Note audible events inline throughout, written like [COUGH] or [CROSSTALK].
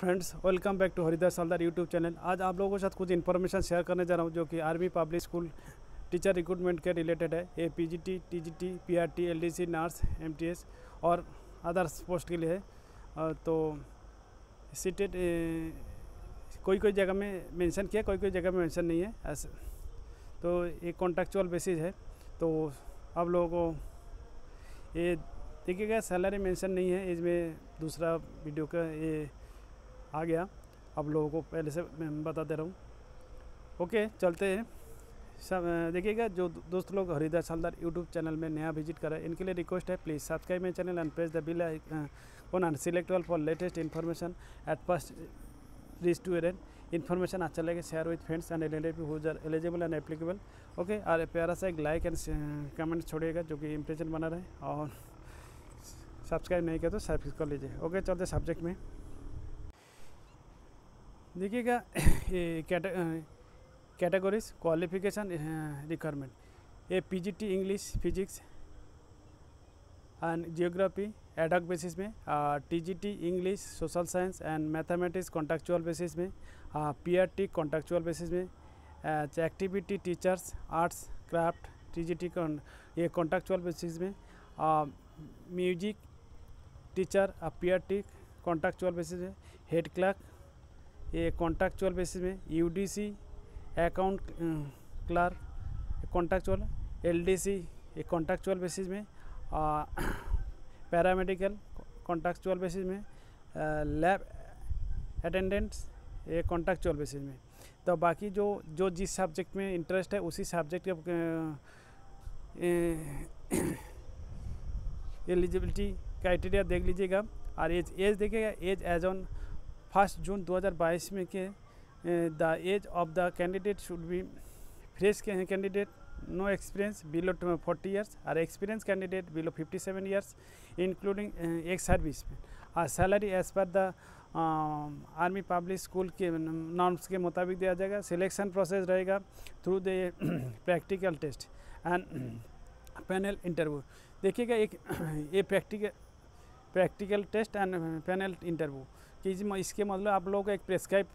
Friends welcome back to Haridas Saldar YouTube channel आज आप लोगों के साथ कुछ इन्फॉर्मेशन शेयर करने जा रहा हूँ जो कि army public school teacher recruitment के रिलेटेड है। ये P G T T G T P R T L D C nurse M T S और अदर्स पोस्ट के लिए है। तो सीटेड कोई कोई जगह में मेंशन किया कोई कोई जगह में मेंशन नहीं है। ऐसे तो ये कॉन्ट्रेक्चुअल बेसिस है। तो आप लोगों को ये देखिएगा सैलरी मेंशन नहीं है। इसमें दूसरा वीडियो का ये आ गया। अब लोगों को पहले से मैं बता दे रहा हूँ। ओके, चलते हैं। सब देखिएगा, जो दोस्त लोग हरिदास हलदार यूट्यूब चैनल में नया विज़िट कर, इनके लिए रिक्वेस्ट है please subscribe my channel and press the bill on and select all for latest information at first reach to earn information अच्छा लगे share with friends and relative who's are eligible and applicable okay, और प्यारा सा एक like and comment छोड़िएगा, जो कि impression बना रहे और सब्सक्राइब नहीं किया तो सब्सक्राइब कर लीजिए। ओके, चलते सब्जेक्ट में। देखिएगा कैटेगरीज क्वालिफिकेशन रिक्वायरमेंट ये PGT English physics and geography ad hoc basis में TGT English social science and mathematics contractual basis में पीआरटी कॉन्ट्रेक्चुअल बेसिस में activity teachers arts craft TGT ये कॉन्ट्रेक्चुअल बेसिस में music teacher PRT contractual basis में head clerk ये contractual basis में UDC account clerk contractual LDC ये contractual basis में paramedical contractual basis में लैब अटेंडेंट्स ये कॉन्ट्रेक्चुअल बेसिस में। तो बाकी जो जो जिस सब्जेक्ट में इंटरेस्ट है उसी सब्जेक्ट के एलिजिबिलिटी क्राइटेरिया [COUGHS] देख लीजिएगा। और एज एज देखिएगा age age on first June 2022 में के the age of the candidate should be fresh के candidate. No experience, below forty years और experience candidate, below fifty seven years including एक सर्विस में। और सैलरी एज पर the army public school के norms के मुताबिक दिया जाएगा। सिलेक्शन प्रोसेस रहेगा through the [CLEARS THROAT] practical test and panel interview. देखिएगा एक, [CLEARS THROAT] ये practical practical test and panel interview. कि इसके मतलब आप लोगों को एक प्रेस्क्राइब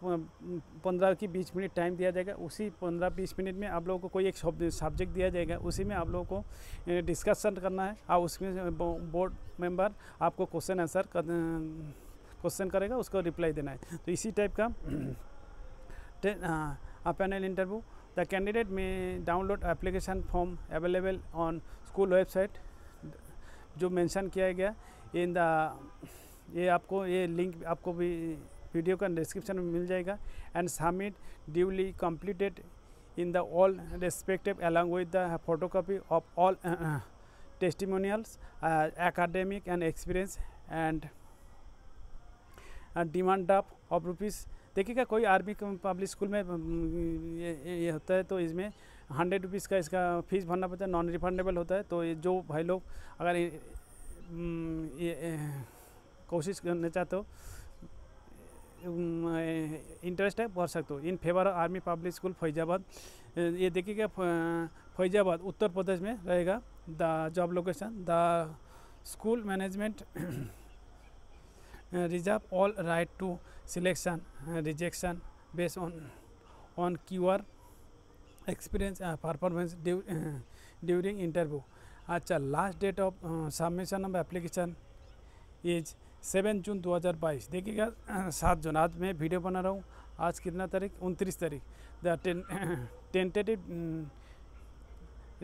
पंद्रह की बीस मिनट टाइम दिया जाएगा, उसी पंद्रह बीस मिनट में आप लोगों को कोई एक सब्जेक्ट दिया जाएगा, उसी में आप लोगों को डिस्कशन करना है। और उसमें बोर्ड मेंबर आपको क्वेश्चन आंसर क्वेश्चन करेगा, उसको रिप्लाई देना है। तो इसी टाइप का पैनल इंटरव्यू द कैंडिडेट में download application form available on school website जो मेंशन किया गया इन द ये आपको ये लिंक आपको भी वीडियो का डिस्क्रिप्शन में मिल जाएगा। And submit duly completed in the all respective along with the of all uh, testimonials uh, academic and experience and demand of of rupees देखिएगा कोई आर्मी पब्लिक स्कूल में ये, ये ये होता है तो इसमें हंड्रेड रुपीज़ का इसका फ़ीस भरना पड़ता है नॉन रिफंडेबल होता है। तो ये जो भाई लोग अगर ये, ये ए, कोशिश करना चाहते हो इंटरेस्ट है भर सकते हो। In favour army public school Faizabad ये देखिएगा फैजाबाद उत्तर प्रदेश में रहेगा the job location the school management reserve all right to selection rejection based on on QR experience performance during interview अच्छा last date of submission of application is seven June 2022 देखिएगा [CLEARS THROAT] सात जून। आज मैं video बना रहा हूँ। आज कितना तारीख? उनतीस तारीख। The [CLEARS THROAT] tentative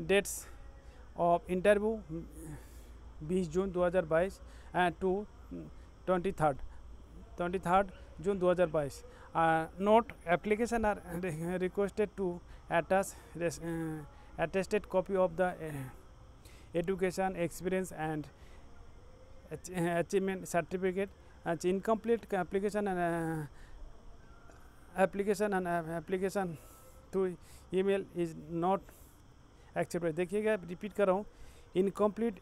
dates of interview बीस June 2022 and to twenty third. Twenty third June 2022 note application are requested to attach the uh, education experience and ach- uh, achievement certificate incomplete application application application to mail is not accepted देखिएगा repeat कर रहा हूँ। Incomplete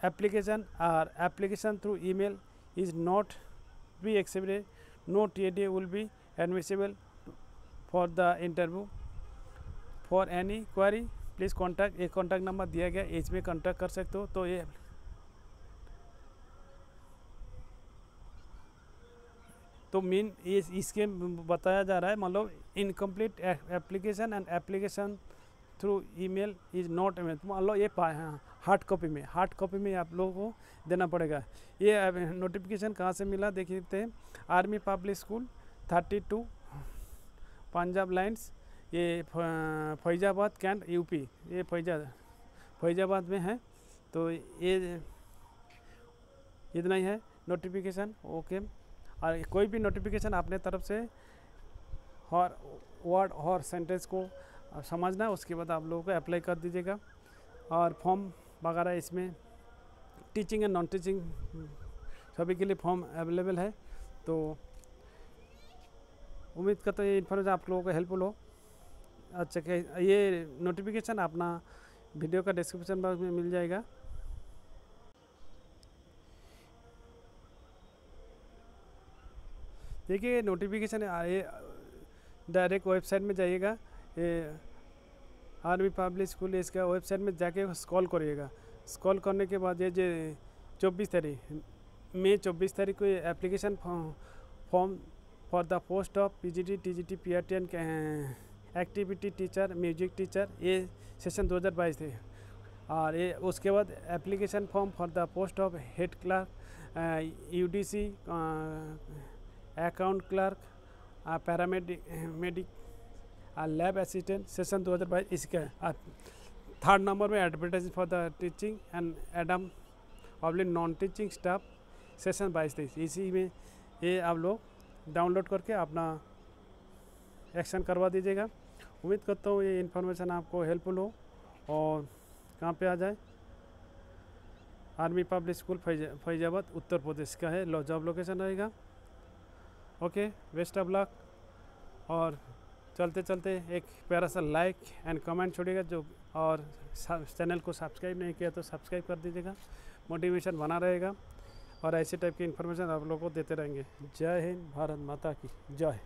application और application through email is not be accepted no T D will be admissible for the interview for any query please contact एक contact number दिया गया, इसमें contact कर सकते हो। तो ये तो मेन इसके बताया जा रहा है मतलब incomplete application and application through email is not मान लो, ये हार्ड कॉपी में हार्ड कॉपी में आप लोगों को देना पड़ेगा। ये नोटिफिकेशन कहाँ से मिला देखते हैं। Army public school thirty two Punjab lines ये फैजाबाद कैंट यूपी ये फैजा, फैजाबाद में है। तो ये, इतना ही है नोटिफिकेशन ओके और कोई भी नोटिफिकेशन अपने तरफ़ से और वर्ड और सेंटेंस को समझना है उसके बाद आप लोगों को अप्लाई कर दीजिएगा। और फॉर्म वगैरह इसमें टीचिंग एंड नॉन टीचिंग सभी के लिए फॉर्म अवेलेबल है। तो उम्मीद करता हूँ ये इन्फॉर्मेशन आप लोगों को हेल्पफुल हो। अच्छा ये नोटिफिकेशन अपना वीडियो का डिस्क्रिप्शन बॉक्स में मिल जाएगा। देखिए नोटिफिकेशन ये डायरेक्ट वेबसाइट में जाइएगा। आर्मी पब्लिक स्कूल इसका वेबसाइट में जाके स्कॉल करिएगा। स्कॉल करने के बाद ये जो, चौबीस तारीख, मई चौबीस तारीख को application form for the post of P G T T G T P R T N activity teacher music teacher ये सेशन 2022 थे और ये, उसके बाद application form for the post of head clerk U D C account clerk paramedic medic lab assistant session 2022 इसका third number में advertise for the teaching and admin public non teaching staff session बाईस तेईस। इसी में ये आप लोग download करके अपना एक्शन करवा दीजिएगा। उम्मीद करता हूँ ये इन्फॉर्मेशन आपको हेल्पफुल हो और कहाँ पे आ जाए? Army public school Faizabad, Uttar Pradesh का है। लो जॉब लोकेशन रहेगा। ओके वेस्ट ऑफ़ लक और चलते चलते एक प्यारा सा लाइक एंड कमेंट छोड़िएगा जो, और चैनल को सब्सक्राइब नहीं किया तो सब्सक्राइब कर दीजिएगा। मोटिवेशन बना रहेगा। और ऐसे टाइप की इन्फॉर्मेशन आप लोगों को देते रहेंगे। जय हिंद, भारत माता की। जय।